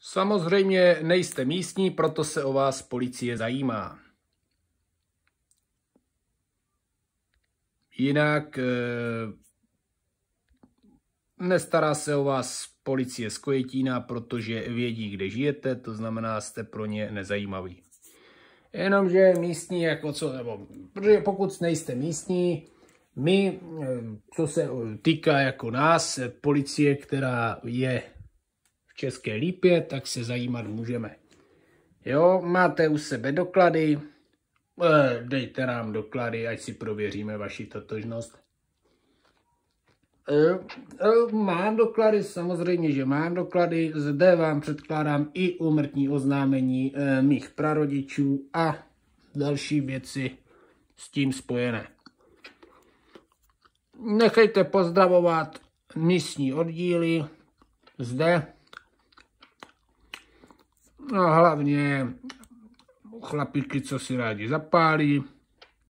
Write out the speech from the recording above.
Samozřejmě nejste místní, proto se o vás policie zajímá. Jinak e, nestará se o vás policie z Kojetína, protože vědí, kde žijete, to znamená, jste pro ně nezajímaví. Jenomže místní, jako co, nebo, protože pokud nejste místní, my, eh, co se týká jako nás, policie, která je České lípě, tak se zajímat můžeme. Jo, máte u sebe doklady, eh, dejte nám doklady, ať si prověříme vaši totožnost. Eh, mám doklady, samozřejmě, že mám doklady. Zde vám předkládám i umrtní oznámení mých prarodičů a další věci s tím spojené nechejte pozdravovat místní oddíly zde. No hlavně chlapíky, co si rádi zapálí.